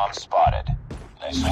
Bomb spotted. Nice work.